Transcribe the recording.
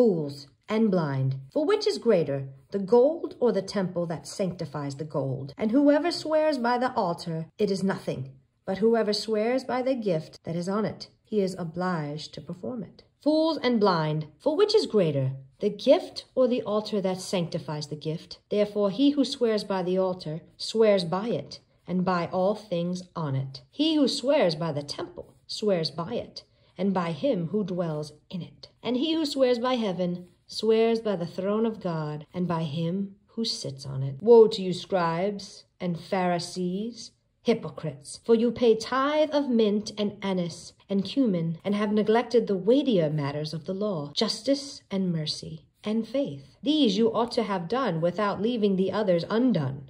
Fools and blind. For which is greater, the gold or the temple that sanctifies the gold? And whoever swears by the altar, it is nothing. But whoever swears by the gift that is on it, he is obliged to perform it. Fools and blind. For which is greater, the gift or the altar that sanctifies the gift? Therefore, he who swears by the altar swears by it, and by all things on it. He who swears by the temple swears by it, and by him who dwells in it. And he who swears by heaven swears by the throne of God and by him who sits on it. Woe to you, scribes and Pharisees, hypocrites! For you pay tithe of mint and anise and cumin, and have neglected the weightier matters of the law, justice and mercy and faith. These you ought to have done without leaving the others undone.